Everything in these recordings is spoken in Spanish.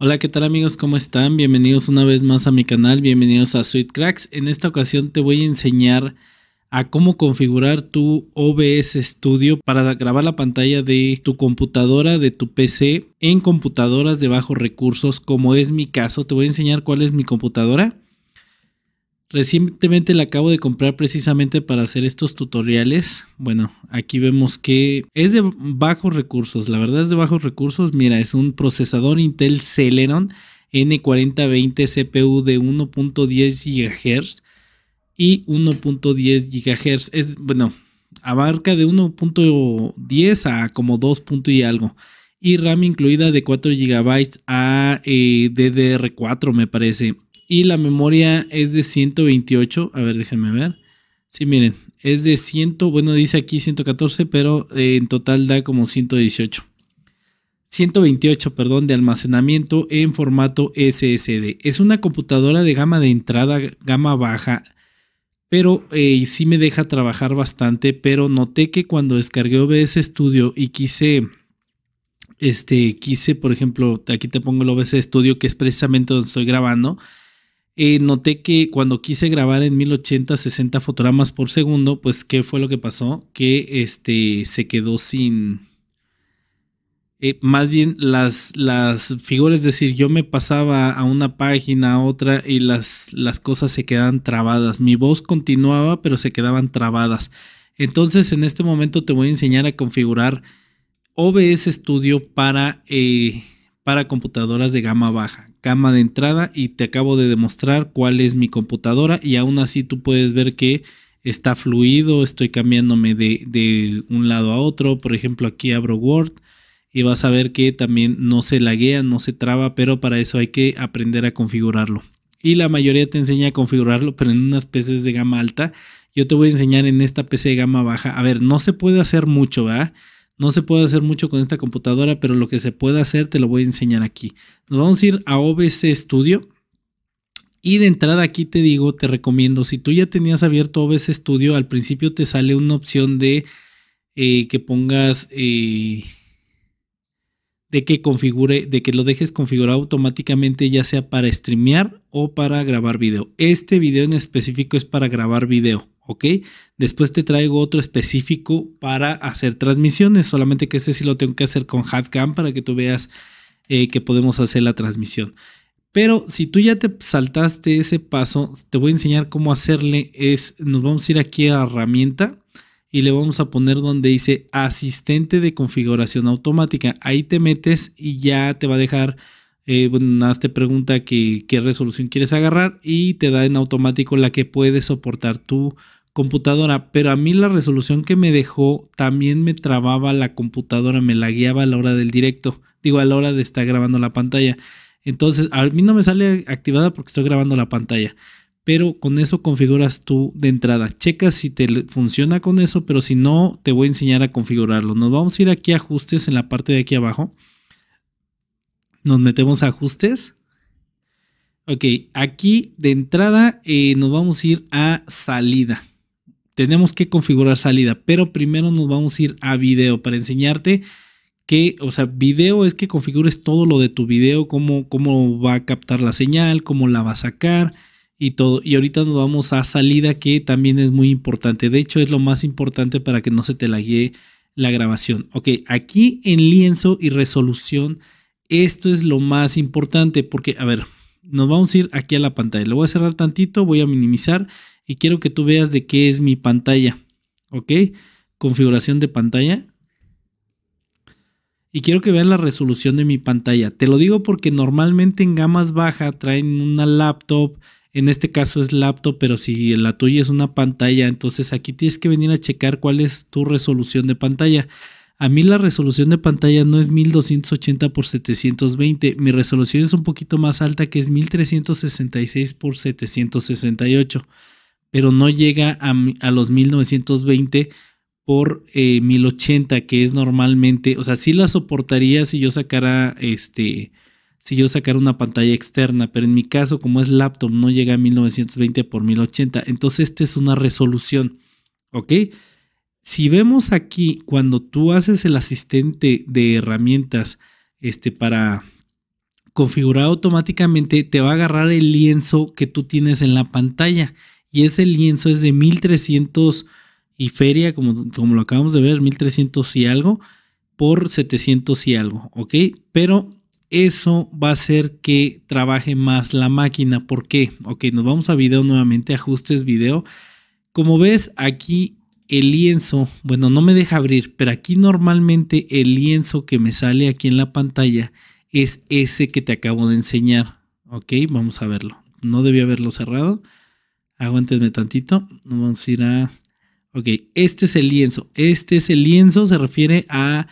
Hola, ¿qué tal amigos? ¿Cómo están? Bienvenidos una vez más a mi canal, bienvenidos a Sweet Cracks. En esta ocasión te voy a enseñar a cómo configurar tu OBS Studio para grabar la pantalla de tu computadora, de tu PC en computadoras de bajos recursos, como es mi caso. Te voy a enseñar cuál es mi computadora. Recientemente la acabo de comprar precisamente para hacer estos tutoriales. Bueno, aquí vemos que es de bajos recursos. La verdad es de bajos recursos. Mira, es un procesador Intel Celeron N4020 CPU de 1.10 GHz y 1.10 GHz. Es, bueno, abarca de 1.10 a como 2. y algo. Y RAM incluida de 4 GB a eh, DDR4 me parece. Y la memoria es de 128. A ver, déjenme ver. Sí, miren, es de 100, bueno, dice aquí 114, pero eh, en total da como 118. 128, perdón, de almacenamiento en formato SSD. Es una computadora de gama de entrada, gama baja, pero eh, sí me deja trabajar bastante, pero noté que cuando descargué OBS Studio y quise, este, quise, por ejemplo, aquí te pongo el OBS Studio, que es precisamente donde estoy grabando, eh, noté que cuando quise grabar en 1080 60 fotogramas por segundo, pues qué fue lo que pasó, que este se quedó sin eh, más bien las, las figuras, es decir, yo me pasaba a una página a otra y las, las cosas se quedaban trabadas. Mi voz continuaba, pero se quedaban trabadas. Entonces, en este momento te voy a enseñar a configurar OBS Studio para, eh, para computadoras de gama baja gama de entrada y te acabo de demostrar cuál es mi computadora y aún así tú puedes ver que está fluido, estoy cambiándome de, un lado a otro, por ejemplo aquí abro Word y vas a ver que también no se laguea, no se traba, pero para eso hay que aprender a configurarlo. Y la mayoría te enseña a configurarlo, pero en unas PCs de gama alta. Yo te voy a enseñar en esta PC de gama baja. A ver, no se puede hacer mucho, ¿verdad? No se puede hacer mucho con esta computadora, pero lo que se puede hacer te lo voy a enseñar aquí. Nos vamos a ir a OBS Studio. Y de entrada aquí te digo, te recomiendo, si tú ya tenías abierto OBS Studio, al principio te sale una opción de eh, que pongas, eh, de que configure, de que lo dejes configurado automáticamente, ya sea para streamear o para grabar video. Este video en específico es para grabar video. ¿Ok? Después te traigo otro específico para hacer transmisiones, solamente que ese sí lo tengo que hacer con HatCam para que tú veas eh, que podemos hacer la transmisión. Pero si tú ya te saltaste ese paso, te voy a enseñar cómo hacerle. Es, nos vamos a ir aquí a herramienta y le vamos a poner donde dice asistente de configuración automática. Ahí te metes y ya te va a dejar, eh, bueno, nada te pregunta qué resolución quieres agarrar y te da en automático la que puede soportar tu computadora, pero a mí la resolución que me dejó también me trababa la computadora, me la guiaba a la hora del directo, digo a la hora de estar grabando la pantalla. Entonces, a mí no me sale activada porque estoy grabando la pantalla, pero con eso configuras tú de entrada. Checa si te funciona con eso, pero si no, te voy a enseñar a configurarlo. Nos vamos a ir aquí a ajustes en la parte de aquí abajo. Nos metemos a ajustes. Ok, aquí de entrada eh, nos vamos a ir a salida tenemos que configurar salida, pero primero nos vamos a ir a video para enseñarte que, o sea, video es que configures todo lo de tu video, cómo, cómo va a captar la señal, cómo la va a sacar y todo. Y ahorita nos vamos a salida que también es muy importante. De hecho, es lo más importante para que no se te laguee la grabación. Ok, aquí en lienzo y resolución, esto es lo más importante porque, a ver, nos vamos a ir aquí a la pantalla. Lo voy a cerrar tantito, voy a minimizar y quiero que tú veas de qué es mi pantalla. ¿Ok? Configuración de pantalla. Y quiero que veas la resolución de mi pantalla. Te lo digo porque normalmente en gamas bajas traen una laptop. En este caso es laptop, pero si la tuya es una pantalla, entonces aquí tienes que venir a checar cuál es tu resolución de pantalla. A mí la resolución de pantalla no es 1280 x 720, mi resolución es un poquito más alta que es 1366 x 768 pero no llega a, los 1920 por 1080, eh, que es normalmente, o sea, sí la soportaría si yo sacara este, si yo sacara una pantalla externa, pero en mi caso, como es laptop, no llega a 1920 por 1080, entonces esta es una resolución, ¿ok? Si vemos aquí, cuando tú haces el asistente de herramientas este, para configurar automáticamente, te va a agarrar el lienzo que tú tienes en la pantalla. Y ese lienzo es de 1300 y feria, como, como lo acabamos de ver, 1300 y algo por 700 y algo, ¿ok? Pero eso va a hacer que trabaje más la máquina. ¿Por qué? Ok, nos vamos a video nuevamente, ajustes video. Como ves, aquí el lienzo, bueno, no me deja abrir, pero aquí normalmente el lienzo que me sale aquí en la pantalla es ese que te acabo de enseñar. Ok, vamos a verlo. No debía haberlo cerrado. Aguántenme tantito. Vamos a ir a... Ok, este es el lienzo. Este es el lienzo, se refiere a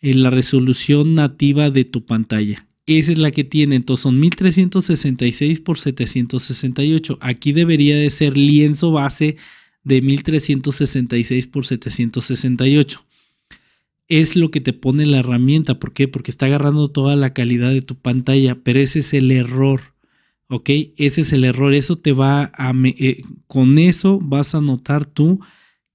en la resolución nativa de tu pantalla. Esa es la que tiene, entonces son 1366 por 768. Aquí debería de ser lienzo base de 1366 por 768. Es lo que te pone la herramienta. ¿Por qué? Porque está agarrando toda la calidad de tu pantalla, pero ese es el error. ¿Ok? Ese es el error. Eso te va a... Eh, con eso vas a notar tú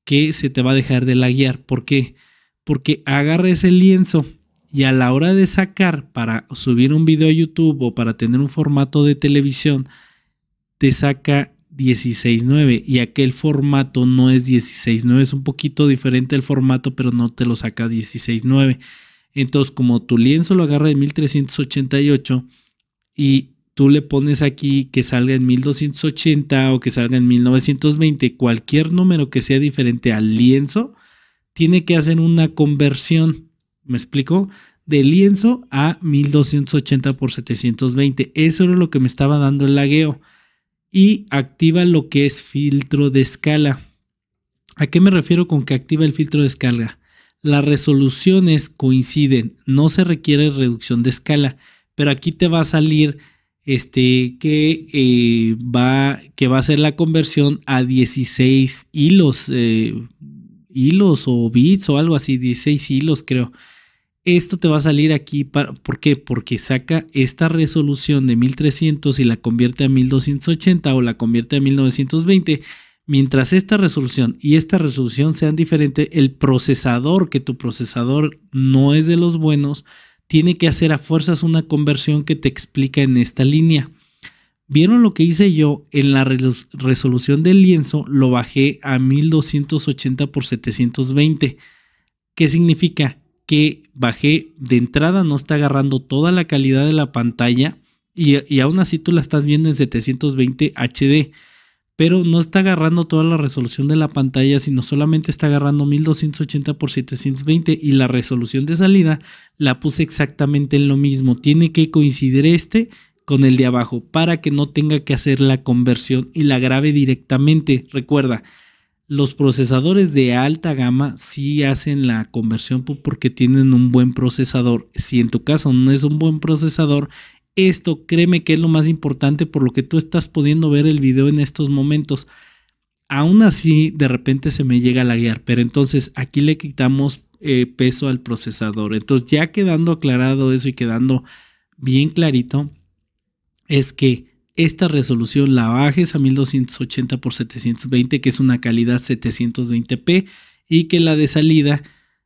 que se te va a dejar de laguear. ¿Por qué? porque agarra ese lienzo y a la hora de sacar para subir un video a YouTube o para tener un formato de televisión, te saca 16.9 y aquel formato no es 16.9, es un poquito diferente el formato, pero no te lo saca 16.9. Entonces, como tu lienzo lo agarra en 1388 y tú le pones aquí que salga en 1280 o que salga en 1920, cualquier número que sea diferente al lienzo, tiene que hacer una conversión, ¿me explico? De lienzo a 1280 por 720. Eso era lo que me estaba dando el lagueo. Y activa lo que es filtro de escala. ¿A qué me refiero con que activa el filtro de escala? Las resoluciones coinciden, no se requiere reducción de escala, pero aquí te va a salir este que eh, va que va a ser la conversión a 16 hilos eh, hilos o bits o algo así, 16 hilos creo. Esto te va a salir aquí, para, ¿por qué? Porque saca esta resolución de 1300 y la convierte a 1280 o la convierte a 1920. Mientras esta resolución y esta resolución sean diferentes, el procesador, que tu procesador no es de los buenos, tiene que hacer a fuerzas una conversión que te explica en esta línea. ¿Vieron lo que hice yo? En la resolución del lienzo lo bajé a 1280 por 720. ¿Qué significa? Que bajé de entrada, no está agarrando toda la calidad de la pantalla y, y aún así tú la estás viendo en 720 HD, pero no está agarrando toda la resolución de la pantalla, sino solamente está agarrando 1280 por 720 y la resolución de salida la puse exactamente en lo mismo. Tiene que coincidir este con el de abajo para que no tenga que hacer la conversión y la grabe directamente. Recuerda, los procesadores de alta gama sí hacen la conversión porque tienen un buen procesador. Si en tu caso no es un buen procesador, esto créeme que es lo más importante por lo que tú estás pudiendo ver el video en estos momentos. Aún así, de repente se me llega a laguear, pero entonces aquí le quitamos eh, peso al procesador. Entonces ya quedando aclarado eso y quedando bien clarito, es que esta resolución la bajes a 1280 x 720, que es una calidad 720p, y que la de salida,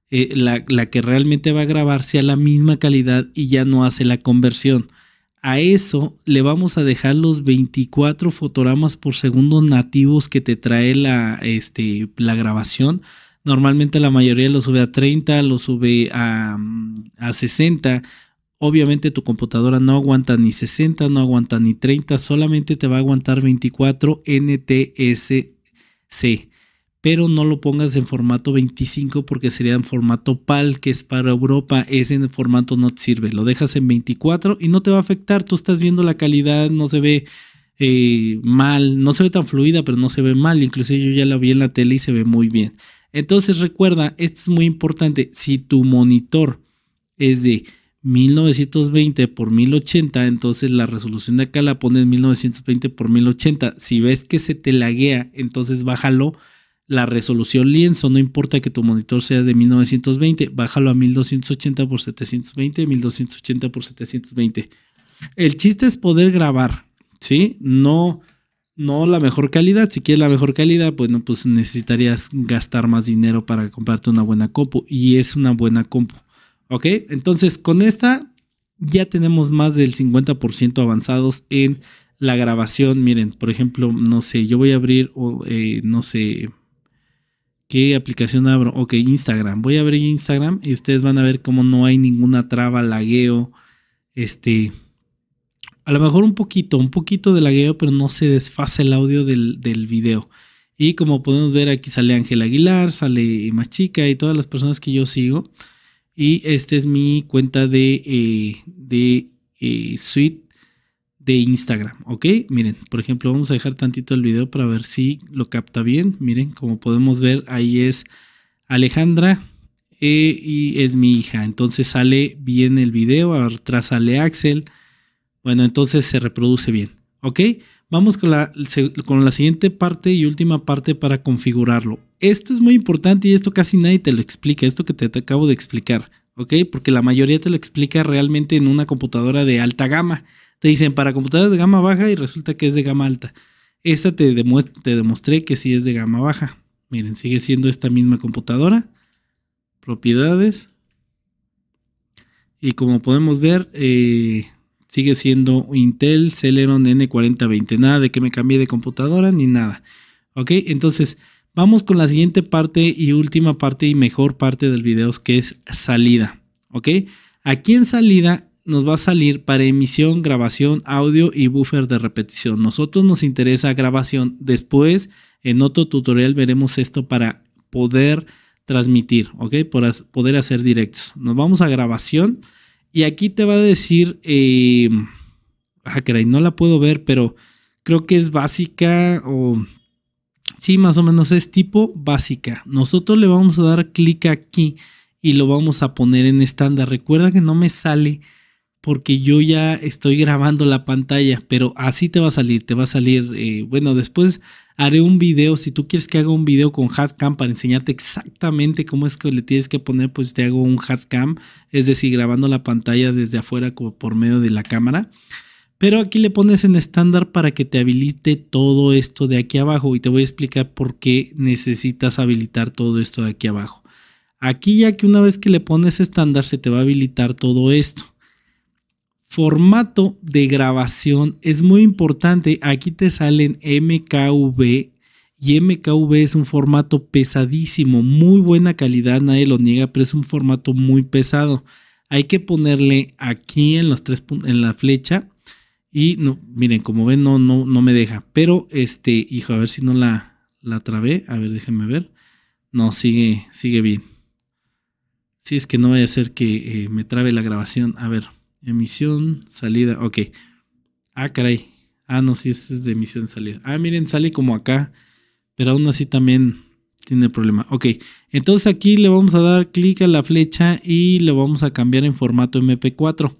eh, la, la, que realmente va a grabar, sea la misma calidad y ya no hace la conversión. A eso le vamos a dejar los 24 fotogramas por segundo nativos que te trae la, este, grabación. Normalmente la mayoría lo sube a 30, lo sube a, a 60 Obviamente tu computadora no aguanta ni 60, no aguanta ni 30, solamente te va a aguantar 24 NTSC. Pero no lo pongas en formato 25 porque sería en formato PAL, que es para Europa. Ese en formato no te sirve. Lo dejas en 24 y no te va a afectar. Tú estás viendo la calidad, no se ve eh, mal, no se ve tan fluida, pero no se ve mal. Inclusive yo ya la vi en la tele y se ve muy bien. Entonces recuerda, esto es muy importante. Si tu monitor es de 1920 por 1080, entonces la resolución de acá la pones 1920 por 1080. Si ves que se te laguea, entonces bájalo la resolución lienzo, no importa que tu monitor sea de 1920, bájalo a 1280 por 720, 1280 por 720. El chiste es poder grabar, ¿sí? No, no la mejor calidad. Si quieres la mejor calidad, bueno, pues necesitarías gastar más dinero para comprarte una buena compu y es una buena compu. ¿Ok? Entonces, con esta ya tenemos más del 50% avanzados en la grabación. Miren, por ejemplo, no sé, yo voy a abrir, eh, no sé, ¿qué aplicación abro? Ok, Instagram. Voy a abrir Instagram y ustedes van a ver cómo no hay ninguna traba, lagueo, este... A lo mejor un poquito, un poquito de lagueo, pero no se desfasa el audio del, del video. Y como podemos ver, aquí sale Ángel Aguilar, sale Machica y todas las personas que yo sigo. Y esta es mi cuenta de, eh, de eh, suite de Instagram, ¿ok? Miren, por ejemplo, vamos a dejar tantito el video para ver si lo capta bien. Miren, como podemos ver, ahí es Alejandra eh, y es mi hija. Entonces sale bien el video, atrás sale Axel. Bueno, entonces se reproduce bien, ¿ok? Vamos con la, con la siguiente parte y última parte para configurarlo. Esto es muy importante y esto casi nadie te lo explica, esto que te, acabo de explicar, ¿ok? Porque la mayoría te lo explica realmente en una computadora de alta gama. Te dicen para computadoras de gama baja y resulta que es de gama alta. Esta te, te demostré que sí es de gama baja. Miren, sigue siendo esta misma computadora. Propiedades. Y como podemos ver, eh, sigue siendo Intel Celeron N4020. Nada de que me cambie de computadora ni nada. Ok, entonces vamos con la siguiente parte y última parte y mejor parte del video que es salida. Ok, aquí en salida nos va a salir para emisión, grabación, audio y buffer de repetición. Nosotros nos interesa grabación. Después en otro tutorial veremos esto para poder transmitir, ok, para poder hacer directos. Nos vamos a grabación. Y aquí te va a decir, eh, ah, caray, no la puedo ver, pero creo que es básica o... Sí, más o menos es tipo básica. Nosotros le vamos a dar clic aquí y lo vamos a poner en estándar. Recuerda que no me sale porque yo ya estoy grabando la pantalla, pero así te va a salir. Te va a salir, eh, bueno, después haré un video. Si tú quieres que haga un video con HADCAM para enseñarte exactamente cómo es que le tienes que poner, pues te hago un HADCAM, es decir, grabando la pantalla desde afuera como por medio de la cámara. Pero aquí le pones en estándar para que te habilite todo esto de aquí abajo y te voy a explicar por qué necesitas habilitar todo esto de aquí abajo. Aquí ya que una vez que le pones estándar se te va a habilitar todo esto. Formato de grabación es muy importante. Aquí te salen MKV y MKV es un formato pesadísimo, muy buena calidad, nadie lo niega, pero es un formato muy pesado. Hay que ponerle aquí en los tres en la flecha y no, miren, como ven no no no me deja, pero este, hijo, a ver si no la la trabé, a ver, déjenme ver. No, sigue sigue bien. Si es que no vaya a ser que eh, me trabe la grabación, a ver. Emisión, salida, ok. Ah, caray. Ah, no, sí, este es de emisión, salida. Ah, miren, sale como acá, pero aún así también tiene problema. Ok, entonces aquí le vamos a dar clic a la flecha y lo vamos a cambiar en formato MP4.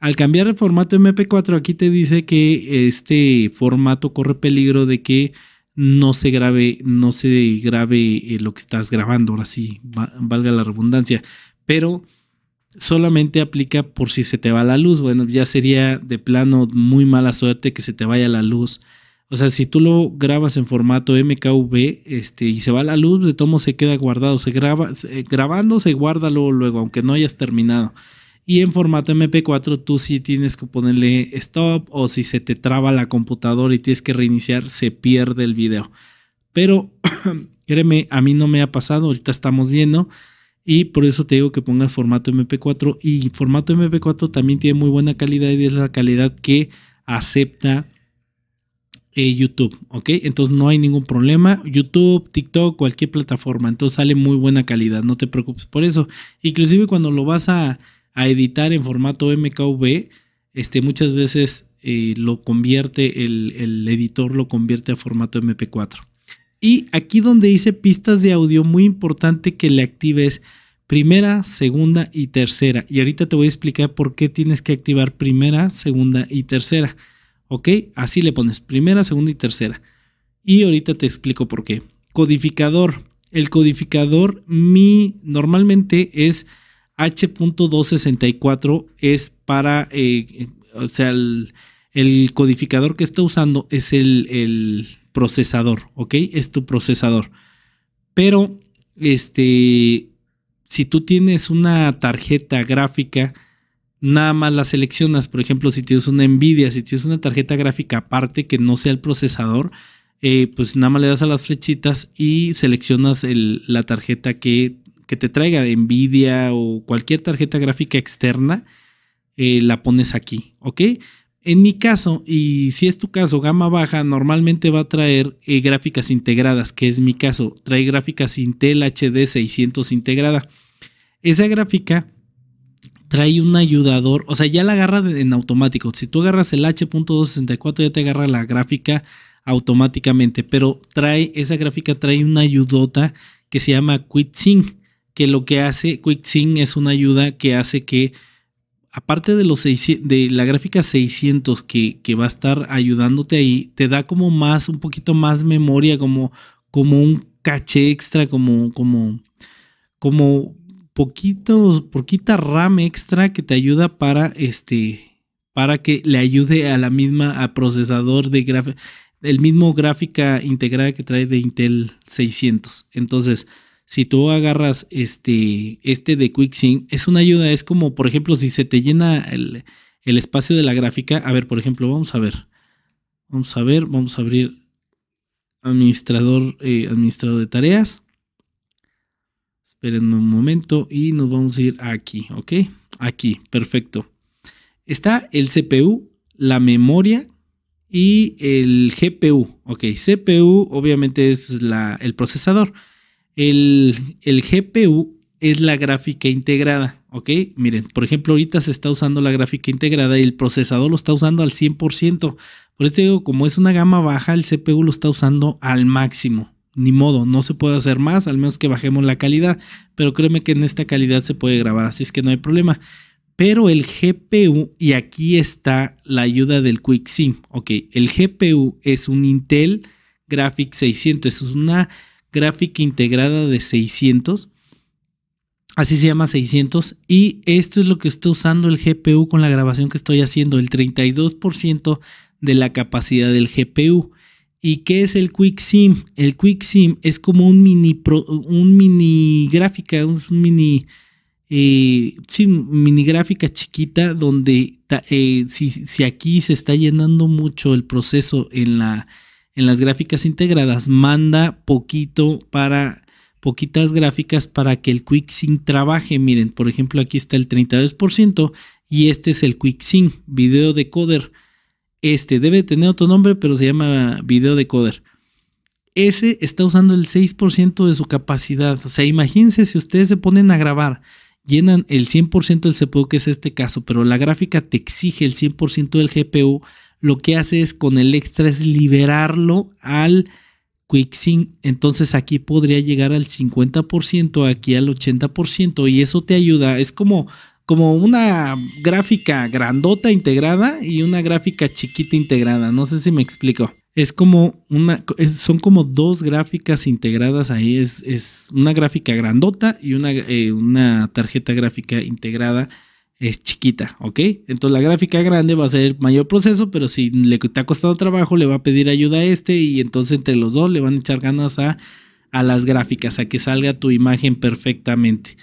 Al cambiar el formato MP4, aquí te dice que este formato corre peligro de que no se grabe, no se grabe eh, lo que estás grabando, ahora sí, valga la redundancia. Pero solamente aplica por si se te va la luz. Bueno, ya sería de plano muy mala suerte que se te vaya la luz. O sea, si tú lo grabas en formato MKV este, y se va la luz, de todo se queda guardado. Se graba, grabando se guarda luego, luego, aunque no hayas terminado. Y en formato MP4 tú sí tienes que ponerle stop o si se te traba la computadora y tienes que reiniciar, se pierde el video. Pero créeme, a mí no me ha pasado, ahorita estamos viendo y por eso te digo que pongas formato MP4. Y formato MP4 también tiene muy buena calidad y es la calidad que acepta eh, YouTube. ¿Ok? Entonces no hay ningún problema. YouTube, TikTok, cualquier plataforma. Entonces sale muy buena calidad. No te preocupes por eso. Inclusive cuando lo vas a, editar en formato MKV, este, muchas veces eh, lo convierte, el, el editor lo convierte a formato MP4. Y aquí donde dice pistas de audio, muy importante que le actives primera, segunda y tercera. Y ahorita te voy a explicar por qué tienes que activar primera, segunda y tercera. ¿Ok? Así le pones primera, segunda y tercera. Y ahorita te explico por qué. Codificador. El codificador mi normalmente es H.264 es para, eh, o sea, el, codificador que está usando es el, el procesador, ¿ok? Es tu procesador. Pero, este, si tú tienes una tarjeta gráfica nada más la seleccionas. Por ejemplo, si tienes una Nvidia, si tienes una tarjeta gráfica aparte que no sea el procesador, eh, pues nada más le das a las flechitas y seleccionas la tarjeta que, que, te traiga de Nvidia o cualquier tarjeta gráfica externa, eh, la pones aquí, ¿ok? En mi caso, y si es tu caso, gama baja, normalmente va a traer eh, gráficas integradas, que es mi caso. Trae gráficas Intel HD 600 integrada. Esa gráfica trae un ayudador, o sea, ya la agarra en automático. Si tú agarras el H.264, ya te agarra la gráfica automáticamente, pero trae, esa gráfica trae una ayudota que se llama QuickSync, que lo que hace QuickSync es una ayuda que hace que aparte de, los de la gráfica 600 que, que, va a estar ayudándote ahí, te da como más, un poquito más memoria, como, como un caché extra, como, como, como poquitos, poquita RAM extra que te ayuda para este, para que le ayude a la misma, a procesador de gráfica, el mismo gráfica integrada que trae de Intel 600. Entonces, si tú agarras este, este de QuickSync, es una ayuda, es como, por ejemplo, si se te llena el, espacio de la gráfica, a ver, por ejemplo, vamos a ver, vamos a ver, vamos a abrir administrador, eh, administrador de tareas. Esperen un momento y nos vamos a ir aquí, ¿ok? Aquí, perfecto. Está el CPU, la memoria y el GPU, ¿ok? CPU obviamente es pues, el procesador. El, GPU es la gráfica integrada, ¿ok? Miren, por ejemplo, ahorita se está usando la gráfica integrada y el procesador lo está usando al 100%. Por eso digo, como es una gama baja, el CPU lo está usando al máximo. Ni modo, no se puede hacer más, al menos que bajemos la calidad. Pero créeme que en esta calidad se puede grabar, así es que no hay problema. Pero el GPU, y aquí está la ayuda del QuickSync, ok, el GPU es un Intel Graphics 600, es una gráfica integrada de 600. Así se llama 600. Y esto es lo que está usando el GPU con la grabación que estoy haciendo. El 32% de la capacidad del GPU. ¿Y qué es el QuickSim? El QuickSim es como un mini, un mini gráfica, un mini, eh, mini gráfica chiquita donde eh, si, si aquí se está llenando mucho el proceso en la en las gráficas integradas manda poquito para poquitas gráficas para que el QuickSync trabaje. Miren, por ejemplo, aquí está el 32% y este es el QuickSync video decoder. Este debe tener otro nombre, pero se llama video decoder. Ese está usando el 6% de su capacidad. O sea, imagínense si ustedes se ponen a grabar, llenan el 100% del CPU, que es este caso, pero la gráfica te exige el 100% del GPU lo que hace es con el extra es liberarlo al QuickSync. Entonces aquí podría llegar al 50%, aquí al 80% y eso te ayuda. Es como, como una gráfica grandota integrada y una gráfica chiquita integrada. No sé si me explico. Es como una, son como dos gráficas integradas ahí. Es, es una gráfica grandota y una, eh, una tarjeta gráfica integrada es chiquita, ¿ok? Entonces la gráfica grande va a ser mayor proceso, pero si le te ha costado trabajo, le va a pedir ayuda a este y entonces entre los dos le van a echar ganas a, a las gráficas, a que salga tu imagen perfectamente.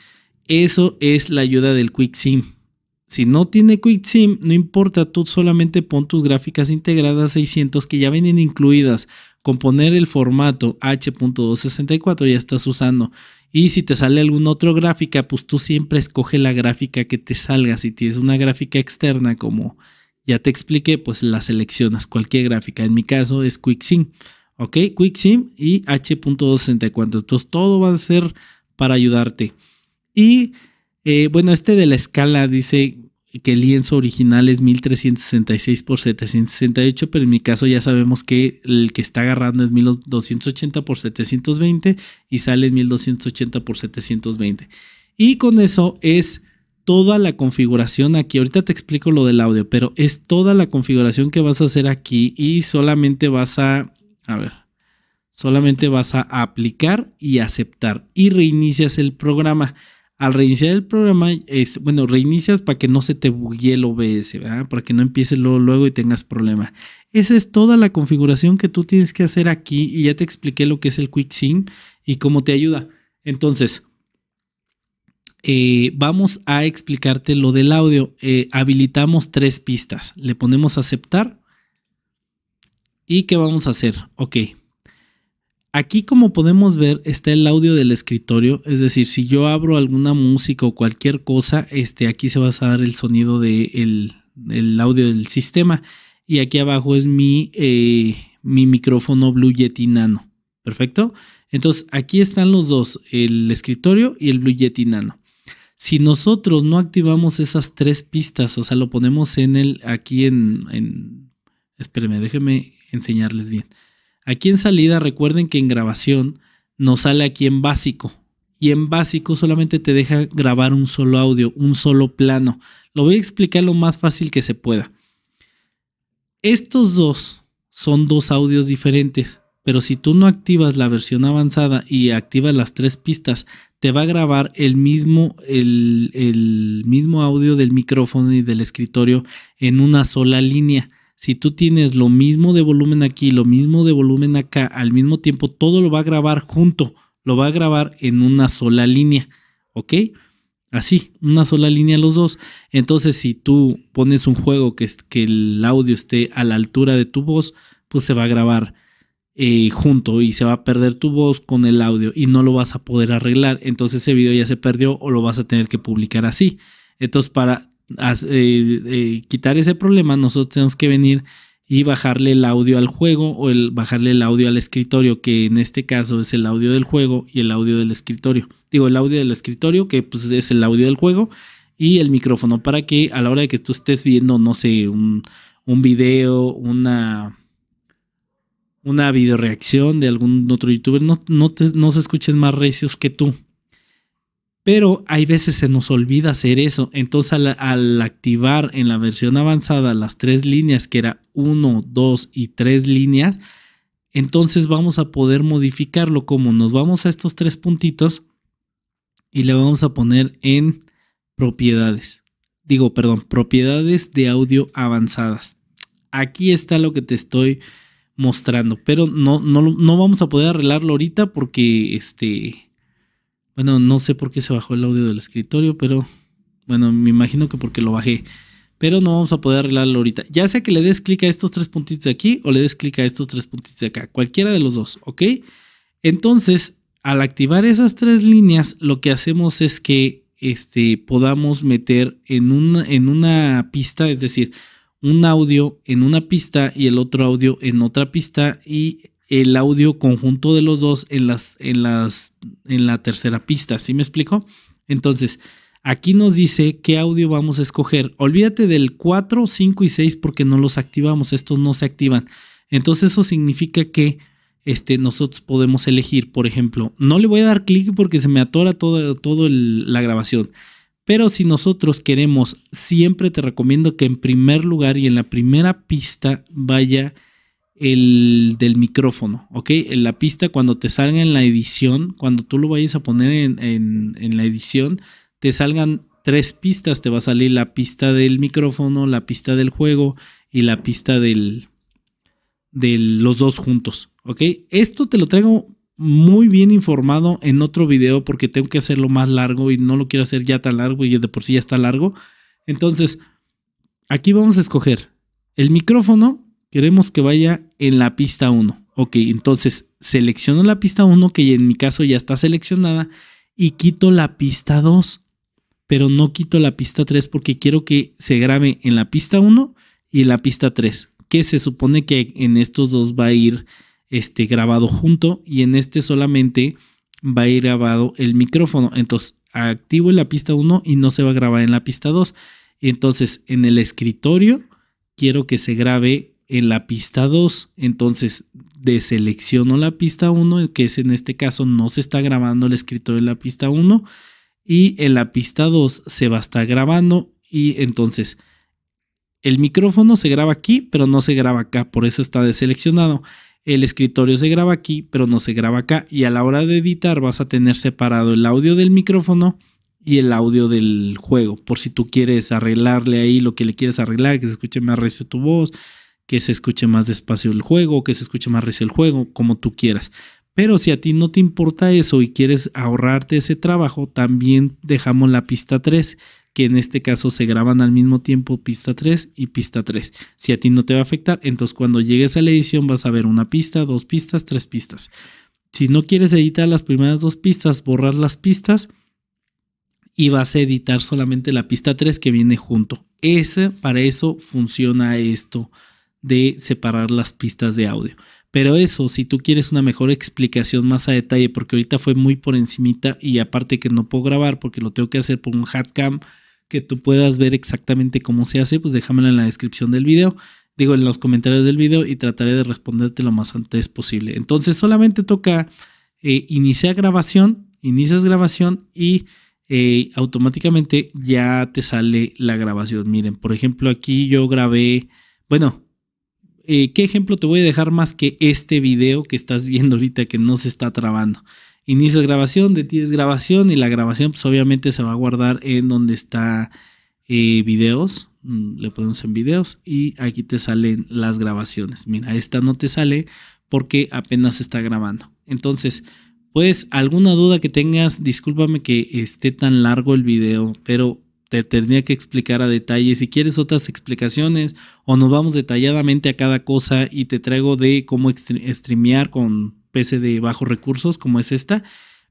Eso es la ayuda del QuickSim. Si no tiene QuickSim, no importa, tú solamente pon tus gráficas integradas 600 que ya vienen incluidas. Con poner el formato H.264 ya estás usando. Y si te sale alguna otra gráfica, pues tú siempre escoge la gráfica que te salga. Si tienes una gráfica externa, como ya te expliqué, pues la seleccionas cualquier gráfica. En mi caso es QuickSim. ¿Ok? QuickSim y H.264. Entonces todo va a ser para ayudarte. Y eh, bueno, este de la escala dice que el lienzo original es 1366 por 768, pero en mi caso ya sabemos que el que está agarrando es 1280 por 720 y sale en 1280 por 720. Y con eso es toda la configuración aquí. Ahorita te explico lo del audio, pero es toda la configuración que vas a hacer aquí y solamente vas a, a ver, solamente vas a aplicar y aceptar y reinicias el programa al reiniciar el programa, es, bueno, reinicias para que no se te buguee el OBS, ¿verdad? para que no empieces luego, y tengas problema. Esa es toda la configuración que tú tienes que hacer aquí y ya te expliqué lo que es el QuickSync y cómo te ayuda. Entonces, eh, vamos a explicarte lo del audio. Eh, habilitamos tres pistas. Le ponemos aceptar. ¿Y qué vamos a hacer? Ok. Aquí como podemos ver está el audio del escritorio, es decir, si yo abro alguna música o cualquier cosa, este, aquí se va a dar el sonido del el audio del sistema y aquí abajo es mi, eh, mi micrófono Blue Yeti Nano. Perfecto. Entonces aquí están los dos, el escritorio y el Blue Yeti Nano. Si nosotros no activamos esas tres pistas, o sea, lo ponemos en el, aquí en, en espérenme, déjenme enseñarles bien. Aquí en salida, recuerden que en grabación nos sale aquí en básico. Y en básico solamente te deja grabar un solo audio, un solo plano. Lo voy a explicar lo más fácil que se pueda. Estos dos son dos audios diferentes, pero si tú no activas la versión avanzada y activas las tres pistas, te va a grabar el mismo, el, mismo audio del micrófono y del escritorio en una sola línea. Si tú tienes lo mismo de volumen aquí, lo mismo de volumen acá, al mismo tiempo, todo lo va a grabar junto, lo va a grabar en una sola línea, ¿ok? Así, una sola línea los dos. Entonces, si tú pones un juego que, que el audio esté a la altura de tu voz, pues se va a grabar eh, junto y se va a perder tu voz con el audio y no lo vas a poder arreglar. Entonces ese video ya se perdió o lo vas a tener que publicar así. Entonces para eh, eh, quitar ese problema nosotros tenemos que venir y bajarle el audio al juego o bajarle el audio al escritorio, que en este caso es el audio del juego y el audio del escritorio. Digo, el audio del escritorio, que pues es el audio del juego, y el micrófono, para que a la hora de que tú estés viendo, no sé, un, un video, una, una video reacción de algún otro youtuber, no, no, se escuchen más recios que tú. Pero hay veces se nos olvida hacer eso. Entonces al, activar en la versión avanzada las tres líneas, que era 1, 2 y 3 líneas, entonces vamos a poder modificarlo como nos vamos a estos tres puntitos y le vamos a poner en propiedades. Digo, perdón, propiedades de audio avanzadas. Aquí está lo que te estoy mostrando. Pero no, no, no vamos a poder arreglarlo ahorita porque este. Bueno, no sé por qué se bajó el audio del escritorio, pero bueno, me imagino que porque lo bajé. Pero no vamos a poder arreglarlo ahorita. Ya sea que le des clic a estos tres puntitos de aquí o le des clic a estos tres puntitos de acá. Cualquiera de los dos, ¿ok? Entonces, al activar esas tres líneas, lo que hacemos es que este, podamos meter en una, en una pista, es decir, un audio en una pista y el otro audio en otra pista y el audio conjunto de los dos en las en las en la tercera pista, ¿sí me explico? Entonces, aquí nos dice qué audio vamos a escoger. Olvídate del 4, 5 y 6 porque no los activamos, estos no se activan. Entonces, eso significa que este, nosotros podemos elegir, por ejemplo, no le voy a dar clic porque se me atora todo, todo la grabación. Pero si nosotros queremos, siempre te recomiendo que en primer lugar y en la primera pista vaya el del micrófono, ¿ok? En la pista cuando te salga en la edición, cuando tú lo vayas a poner en, la edición, te salgan tres pistas, te va a salir la pista del micrófono, la pista del juego y la pista del, de los dos juntos, ¿ok? Esto te lo traigo muy bien informado en otro video porque tengo que hacerlo más largo y no lo quiero hacer ya tan largo y de por sí ya está largo. Entonces, aquí vamos a escoger el micrófono. Queremos que vaya en la pista 1. Ok, entonces selecciono la pista 1 que en mi caso ya está seleccionada y quito la pista 2. Pero no quito la pista 3 porque quiero que se grabe en la pista 1 y en la pista 3. Que se supone que en estos dos va a ir este, grabado junto y en este solamente va a ir grabado el micrófono. Entonces activo la pista 1 y no se va a grabar en la pista 2. Entonces en el escritorio quiero que se grabe en la pista 2. Entonces deselecciono la pista 1, que es en este caso no se está grabando el escritorio en la pista 1. Y en la pista 2 se va a estar grabando y entonces el micrófono se graba aquí, pero no se graba acá, por eso está deseleccionado el escritorio se graba aquí, pero no se graba acá. Y a la hora de editar vas a tener separado el audio del micrófono y el audio del juego. Por si tú quieres arreglarle ahí lo que le quieres arreglar, que se escuche más recio tu voz, que se escuche más despacio el juego, que se escuche más recio el juego, como tú quieras. Pero si a ti no te importa eso y quieres ahorrarte ese trabajo, también dejamos la pista 3, que en este caso se graban al mismo tiempo pista 3 y pista 3. Si a ti no te va a afectar, entonces cuando llegues a la edición vas a ver una pista, dos pistas, tres pistas. Si no quieres editar las primeras dos pistas, borrar las pistas y vas a editar solamente la pista 3 que viene junto. Ese, para eso funciona esto de separar las pistas de audio. Pero eso, si tú quieres una mejor explicación más a detalle, porque ahorita fue muy por encimita y aparte que no puedo grabar porque lo tengo que hacer por un hatcam que tú puedas ver exactamente cómo se hace, pues déjamelo en la descripción del video, digo en los comentarios del video y trataré de responderte lo más antes posible. Entonces solamente toca eh, iniciar grabación, inicias grabación y eh, automáticamente ya te sale la grabación. Miren, por ejemplo aquí yo grabé, bueno, eh, ¿qué ejemplo te voy a dejar más que este video que estás viendo ahorita que no se está trabando? Inicias grabación, detienes grabación y la grabación pues obviamente se va a guardar en donde está eh, videos. Mm, le ponemos en videos y aquí te salen las grabaciones. Mira, esta no te sale porque apenas está grabando. Entonces, pues alguna duda que tengas, discúlpame que esté tan largo el video, pero te tendría que explicar a detalle. Si quieres otras explicaciones o nos vamos detalladamente a cada cosa y te traigo de cómo streamear con PC de bajos recursos como es esta.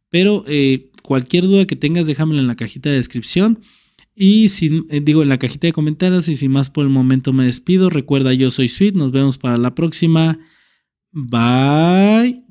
Pero eh, cualquier duda que tengas, déjamela en la cajita de descripción. Y si eh, digo en la cajita de comentarios y sin más por el momento me despido. Recuerda, yo soy Sweet. Nos vemos para la próxima. Bye.